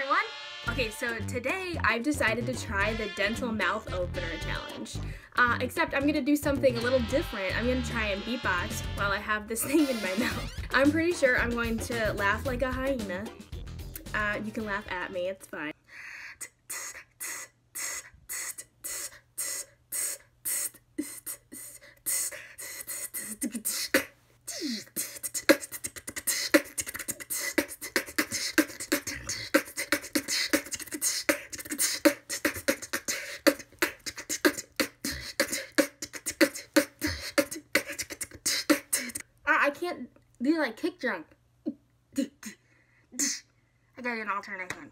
everyone! Okay, so today I've decided to try the dental mouth opener challenge. Uh, except I'm gonna do something a little different. I'm gonna try and beatbox while I have this thing in my mouth. I'm pretty sure I'm going to laugh like a hyena. Uh, you can laugh at me, it's fine. I can't do like kick drum. I got an alternate one.